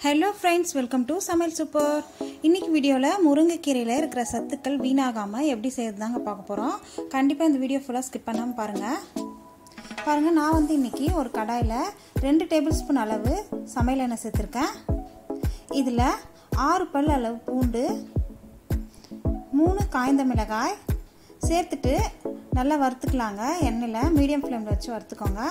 Hello friends welcome to சமையல் super இன்றைக்கி வீடியோவில் முருங்கைக்கீரையில் இருக்கிற சத்துக்கள் வீணாகாமல் எப்படி செய்கிறது தாங்க பார்க்க போகிறோம் கண்டிப்பாக இந்த வீடியோ ஃபுல்லாக ஸ்கிப் பண்ணாமல் பாருங்கள் பாருங்கள் நான் வந்து இன்றைக்கி ஒரு கடாயில் ரெண்டு டேபிள் ஸ்பூன் அளவு சமையல் எண்ணெய் சேர்த்துருக்கேன். இதில் ஆறு பல் அளவு பூண்டு மூணு காய்ந்த மிளகாய் சேர்த்துட்டு நல்லா வறுத்துக்கலாங்க. எண்ணெயில் மீடியம் ஃப்ளேமில் வச்சு வறுத்துக்கோங்க.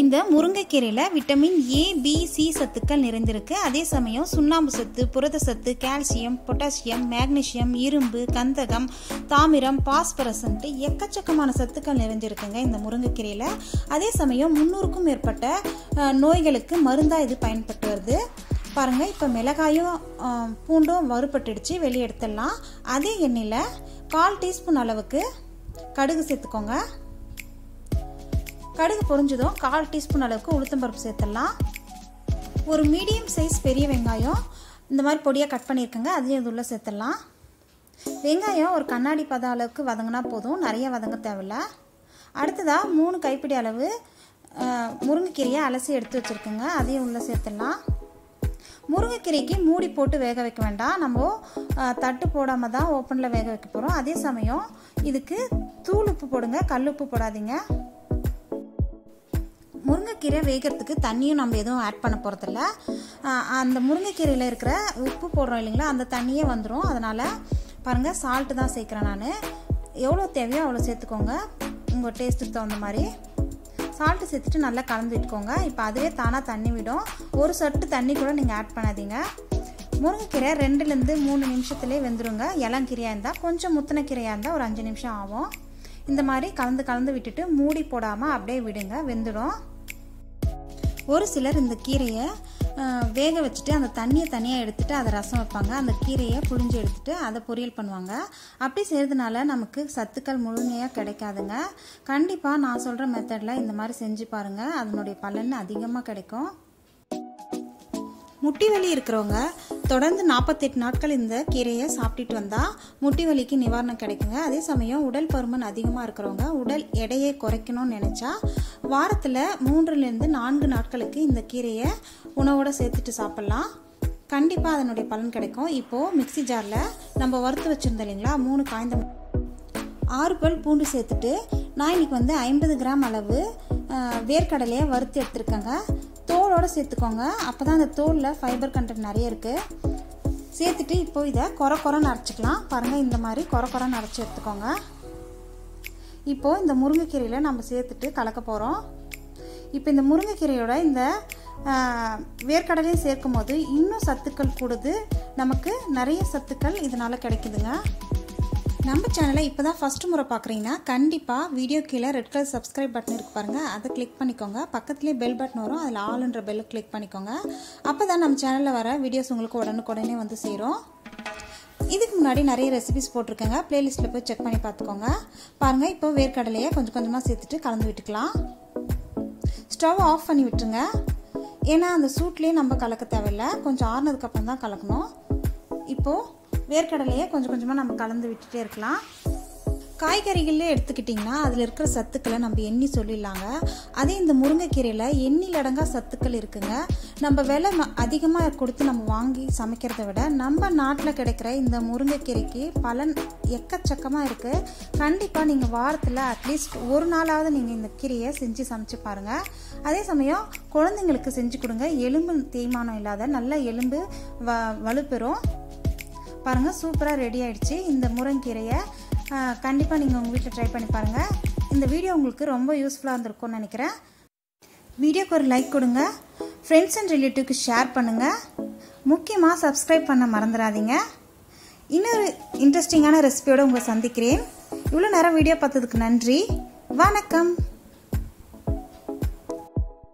இந்த முருங்கைக்கீரையில் விட்டமின் ஏ பி சி சத்துக்கள் நிறைந்திருக்கு. அதே சமயம் சுண்ணாம்பு சத்து புரத சத்து கால்சியம் பொட்டாசியம் மேக்னீசியம் இரும்பு கந்தகம் தாமிரம் பாஸ்பரஸ்ன்ட்டு எக்கச்சக்கமான சத்துக்கள் நிறைஞ்சிருக்குங்க இந்த முருங்கைக்கீரையில். அதே சமயம் முந்நூறுக்கும் மேற்பட்ட நோய்களுக்கு மருந்தாக இது பயன்பட்டு வருது. பாருங்கள் இப்போ மிளகாயும் பூண்டும் வறுபட்டுடுச்சு. வெளியே எடுத்துடலாம். அதே எண்ணெயில் கால் டீஸ்பூன் அளவுக்கு கடுகு சேர்த்துக்கோங்க. கடுகு பொரிஞ்சதும் கால் டீஸ்பூன் அளவுக்கு உளுத்தம்பருப்பு சேர்த்துடலாம். ஒரு மீடியம் சைஸ் பெரிய வெங்காயம் இந்த மாதிரி பொடியாக கட் பண்ணியிருக்கேங்க அதையும் இது உள்ளே சேர்த்துடலாம். வெங்காயம் ஒரு கண்ணாடி பதம் அளவுக்கு வதங்கினா போதும் நிறைய வதங்க தேவையில்ல. அடுத்ததாக மூணு கைப்பிடி அளவு முருங்கைக்கீரையை அலசி எடுத்து வச்சுருக்கேங்க அதையும் உள்ளே சேர்த்துடலாம். முருங்கைக்கீரைக்கு மூடி போட்டு வேக வைக்க வேண்டாம். நம்ம தட்டு போடாமல் தான் ஓப்பனில் வேக வைக்க போகிறோம் அதே சமயம் இதுக்கு தூள் உப்பு போடுங்க. கல் உப்பு போடாதீங்க. முருங்கைக்கீரை வேகிறதுக்கு தண்ணியும் நம்ம எதுவும் ஆட் பண்ண போகிறதில்ல அந்த முருங்கைக்கீரையில் இருக்கிற உப்பு போடுறோம் இல்லைங்களா? அந்த தண்ணியே வந்துடும் அதனால் பாருங்கள் சால்ட்டு தான் சேர்க்குறேன் நான். எவ்வளோ தேவையோ அவ்வளோ சேர்த்துக்கோங்க. உங்கள் டேஸ்ட்டுக்கு தகுந்த மாதிரி. சால்ட்டு சேர்த்துட்டு நல்லா கலந்து விட்டுக்கோங்க. இப்போ அதுவே தானாக தண்ணி விடும். ஒரு சொட்டு தண்ணி கூட நீங்கள் ஆட் பண்ணாதீங்க. முருங்கைக்கீரை ரெண்டுலேருந்து மூணு நிமிஷத்துலேயே வெந்துருங்க. இளங்கீரையாக இருந்தால் கொஞ்சம் முத்தின கீரையாக இருந்தால் ஒரு அஞ்சு நிமிஷம் ஆகும். இந்த மாதிரி கலந்து கலந்து விட்டுட்டு மூடி போடாமல் அப்படியே விடுங்க. வெந்துடும். ஒரு சிலர் இந்த கீரையை வேக வச்சுட்டு அந்த தண்ணியை தனியாக எடுத்துகிட்டு அதை ரசம் வைப்பாங்க. அந்த கீரையை புழிஞ்சு எடுத்துகிட்டு அதை பொரியல் பண்ணுவாங்க. அப்படி செய்கிறதுனால நமக்கு சத்துக்கள் முழுமையாக கிடைக்காதுங்க. கண்டிப்பாக நான் சொல்கிற மெத்தடில் இந்த மாதிரி செஞ்சு பாருங்கள் அதனுடைய பலன் அதிகமாக கிடைக்கும். முட்டி வலி இருக்கிறவங்க தொடர்ந்து நாற்பத்தெட்டு நாட்கள் இந்த கீரையை சாப்பிட்டுட்டு வந்தால் முட்டி வலிக்கு நிவாரணம் கிடைக்குங்க. அதே சமயம் உடல் பருமன் அதிகமாக இருக்கிறவங்க உடல் எடையை குறைக்கணும்னு நினச்சா வாரத்தில் மூன்றுலேருந்து நான்கு நாட்களுக்கு இந்த கீரையை உணவோடு சேர்த்துட்டு சாப்பிட்லாம். கண்டிப்பாக அதனுடைய பலன் கிடைக்கும். இப்போது மிக்சி ஜாரில் நம்ம வறுத்து வச்சுருந்தோம் இல்லைங்களா? மூணு காய்ந்த ஆறு பல் பூண்டு சேர்த்துட்டு நான் இன்னைக்கு வந்து ஐம்பது கிராம் அளவு வேர்க்கடலையை வறுத்து எடுத்துருக்கேங்க. தோலோடு சேர்த்துக்கோங்க. அப்போ தான் அந்த தோலில் ஃபைபர் கண்டென்ட் நிறைய இருக்குது சேர்த்துட்டு இப்போது இதை குறை குறைன்னு அரைச்சிக்கலாம். பாருங்கள் இந்த மாதிரி குறை குறைன்னு அரைச்சி எடுத்துக்கோங்க. இப்போது இந்த முருங்கைக்கீரையில் நம்ம சேர்த்துட்டு கலக்க போகிறோம் இப்போ இந்த முருங்கைக்கீரையோட இந்த வேர்க்கடலையும் சேர்க்கும் போது இன்னும் சத்துக்கள் கூடுது. நமக்கு நிறைய சத்துக்கள் இதனால் கிடைக்குதுங்க. நம்ம சேனலை இப்போ தான் ஃபஸ்ட்டு முறை பார்க்குறீங்கன்னா கண்டிப்பாக வீடியோ கீழே ரெட் கலர் சப்ஸ்கிரைப் பட்டன் இருக்கு பாருங்கள் அதை கிளிக் பண்ணிக்கோங்க. பக்கத்துலேயே பெல் பட்டன் வரும். அதில் ஆளுன்ற பெல்லை கிளிக் பண்ணிக்கோங்க. அப்போ தான் நம்ம சேனலில் வர வீடியோஸ் உங்களுக்கு உடனுக்குடனே வந்து சேரும். இதுக்கு முன்னாடி நிறைய ரெசிபிஸ் போட்டிருக்கேங்க. ப்ளேலிஸ்ட்டில் போய் செக் பண்ணி பார்த்துக்கோங்க. பாருங்கள் இப்போ வேர்க்கடலையை கொஞ்சம் கொஞ்சமாக சேர்த்துட்டு கலந்து விட்டுக்கலாம். ஸ்டவ் ஆஃப் பண்ணி விட்டுருங்க. ஏன்னா அந்த சூட்லேயே நம்ம கலக்க தேவையில்லை. கொஞ்சம் ஆறுனதுக்கப்புறம் தான் கலக்கணும். இப்போது வேர்க்கடலையை கொஞ்சம் கொஞ்சமாக நம்ம கலந்து விட்டுட்டே இருக்கலாம். காய்கறிகளே எடுத்துக்கிட்டிங்கன்னா அதில் இருக்கிற சத்துக்களை நம்ம எண்ணி சொல்லிடலாங்க. அதே இந்த முருங்கைக்கீரையில் எண்ணிலடங்கா சத்துக்கள் இருக்குங்க. நம்ம விலை அதிகமாக கொடுத்து நம்ம வாங்கி சமைக்கிறத விட நம்ம நாட்டில் கிடைக்கிற இந்த முருங்கைக்கீரைக்கு பலன் எக்கச்சக்கமாக இருக்குது கண்டிப்பாக நீங்கள் வாரத்தில் அட்லீஸ்ட் ஒரு நாளாவது நீங்கள் இந்த கீரையை செஞ்சு சமைச்சு பாருங்கள் அதே சமயம் குழந்தைங்களுக்கு செஞ்சு கொடுங்க. எலும்பு தேய்மானம் இல்லாத நல்ல எலும்பு வ வலுப்பெறும். பாருங்கள் சூப்பராக ரெடி ஆகிடுச்சு இந்த முருங்கீரையை கண்டிப்பாக நீங்கள் உங்கள் வீட்டில் ட்ரை பண்ணி பாருங்கள் இந்த வீடியோ உங்களுக்கு ரொம்ப யூஸ்ஃபுல்லாக இருந்திருக்கும்னு நினைக்கிறேன். வீடியோக்கு ஒரு லைக் கொடுங்க. ஃப்ரெண்ட்ஸ் அண்ட் ரிலேட்டிவ்க்கு ஷேர் பண்ணுங்கள் முக்கியமாக சப்ஸ்கிரைப் பண்ண மறந்துடாதீங்க. இன்னொரு இன்ட்ரெஸ்டிங்கான ரெசிபியோடு உங்களை சந்திக்கிறேன். இவ்வளோ நேரம் வீடியோ பார்த்ததுக்கு நன்றி. வணக்கம்.